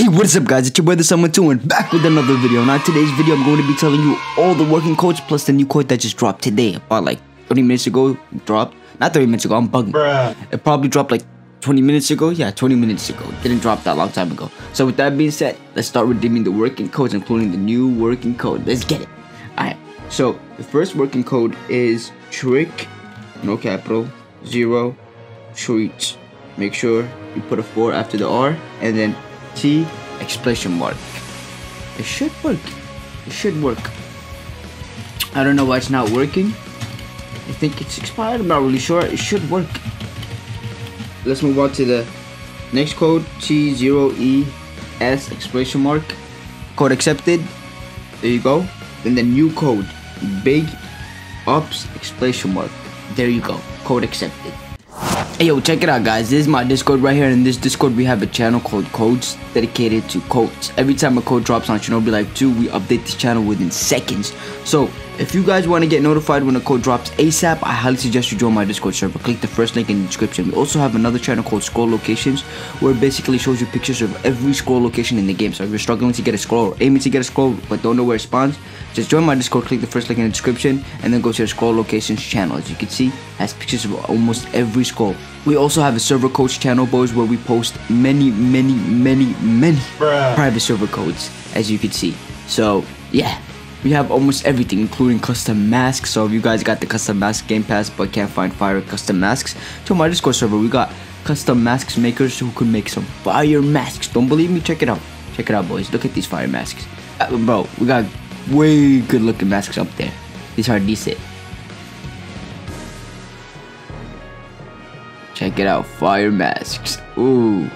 Hey, what is up guys? It's your brother Summer 2 and back with another video. Now today's video I'm going to be telling you all the working codes plus the new code that just dropped today. About like 30 minutes ago dropped. Not 30 minutes ago, I'm bugging. Bruh. It probably dropped like 20 minutes ago. Yeah, 20 minutes ago. Didn't drop that long time ago. So with that being said, let's start redeeming the working codes including the new working code. Let's get it. Alright, so the first working code is trick, no capital, zero, treat. Make sure you put a 4 after the R and then T exclamation mark. It should work. It should work. I don't know why it's not working. I think it's expired. I'm not really sure. It should work. Let's move on to the next code. T0ES exclamation mark. Code accepted. There you go. Then the new code. Big ups exclamation mark. There you go. Code accepted. Hey yo, check it out guys. This is my Discord right here. In this Discord, we have a channel called Codes dedicated to codes. Every time a code drops on Shinobi Life 2, we update this channel within seconds. So if you guys want to get notified when a code drops ASAP, I highly suggest you join my Discord server. Click the first link in the description. We also have another channel called Scroll Locations, where it basically shows you pictures of every scroll location in the game. So if you're struggling to get a scroll or aiming to get a scroll but don't know where it spawns, just join my Discord, click the first link in the description, and then go to the Scroll Locations channel. As you can see, has pictures of almost every scroll. We also have a server coach channel, boys, where we post many, many, many, many Bruh. private server codes, as you can see. So, yeah. We have almost everything, including custom masks. So if you guys got the custom mask game pass but can't find fire custom masks, to my Discord server, we got custom masks makers who can make some fire masks. Don't believe me? Check it out. Check it out, boys. Look at these fire masks. Uh, bro, we got way good looking masks up there. These are decent. Check it out, fire masks. Ooh,